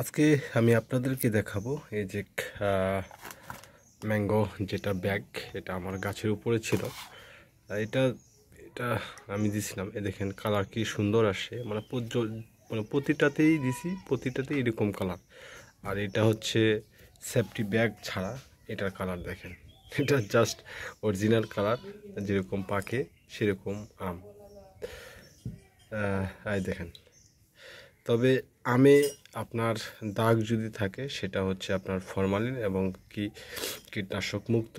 আজকে আমি আপনাদেরকে দেখাবো এই যে ম্যাঙ্গো যেটা ব্যাগ এটা আমার গাছের উপরে ছিল। এটা এটা আমি দিছিলাম। এ দেখেন কালার কি সুন্দর আসে। মানে মানে প্রতিটাতেই দিছি প্রতিটাতেই এরকম কালার আর এটা হচ্ছে সেফটি ব্যাগ ছাড়া এটার কালার দেখেন। এটা জাস্ট অরিজিনাল কালার যেরকম পাকে সেরকম আম। আহ, দেখেন। তবে আমে আপনার দাগ যদি থাকে, সেটা হচ্ছে আপনার ফরমালিন এবং কি কীটনাশক মুক্ত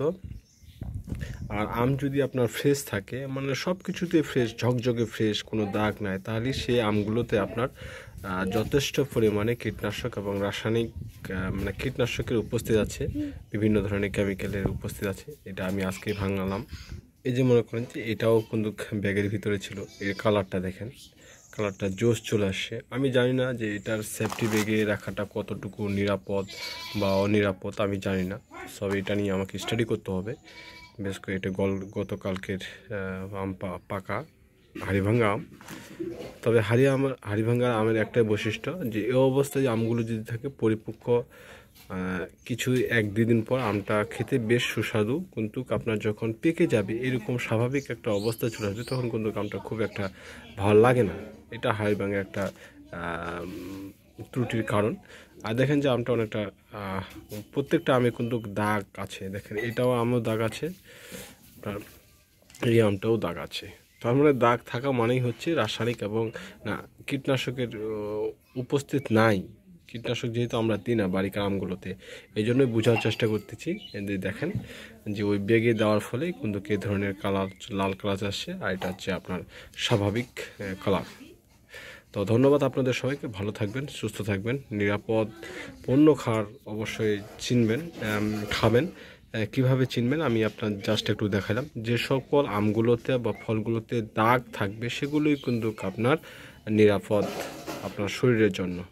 আর আম যদি আপনার ফ্রেশ থাকে মানে সব কিছুতে ফ্রেশ ঝকঝকে ফ্রেশ কোনো দাগ নাই, তাহলে সেই আমগুলোতে আপনার যথেষ্ট পরিমাণে কীটনাশক এবং রাসায়নিক মানে কীটনাশকের উপস্থিত আছে, বিভিন্ন ধরনের কেমিক্যালের উপস্থিত আছে, এটা আমি আজকে ভাঙালাম। এই যে মনে করেন যে এটাও কিন্তু ব্যাগের ভিতরে ছিল, এর কালারটা দেখেন। কালারটা জোশ চলে আসে। আমি জানি না যে এটার সেফটি ব্যাগে রাখাটা কতটুকু নিরাপদ বা অনিরাপদ, আমি জানি না। সব এটা নিয়ে আমাকে স্টাডি করতে হবে। বেশ করে এটা গল গতকালকের আম পাকা হাড়িভাঙ্গা আম। তবে হাড়ি আমার হাড়িভাঙ্গা আমের একটাই বৈশিষ্ট্য যে, এ অবস্থায় আমগুলো যদি থাকে পরিপক্ক কিছু এক দুই দিন পর আমটা খেতে বেশ সুস্বাদু। কিন্তু আপনার যখন পেকে যাবে, এরকম স্বাভাবিক একটা অবস্থা চলে আসবে, তখন কিন্তু আমটা খুব একটা ভালো লাগে না। এটা হাড়িভাঙ্গা একটা ত্রুটির কারণ। আর দেখেন যে, আমটা অনেকটা প্রত্যেকটা আমে কিন্তু দাগ আছে। দেখেন, এটাও আমও দাগ আছে, আপনার এই আমটাও দাগ আছে। তার মানে দাগ থাকা মানেই হচ্ছে রাসায়নিক এবং, না, কীটনাশকের উপস্থিত নাই। কীটনাশক যেহেতু আমরা দিই না বাড়িকার আমগুলোতে এই জন্যই বোঝার চেষ্টা করতেছি। যে দেখেন যে ওই বেগে দেওয়ার ফলে কিন্তু কে ধরনের কালার, লাল কালার আসছে, আর এটা হচ্ছে আপনার স্বাভাবিক কালার। তো ধন্যবাদ আপনাদের সবাইকে। ভালো থাকবেন, সুস্থ থাকবেন, নিরাপদ পণ্য খাওয়ার অবশ্যই চিনবেন খাবেন। কীভাবে চিনবেন? আমি আপনার জাস্ট একটু দেখালাম। যে সকল আমগুলোতে বা ফলগুলোতে দাগ থাকবে, সেগুলোই কিন্তু আপনার নিরাপদ আপনার শরীরের জন্য।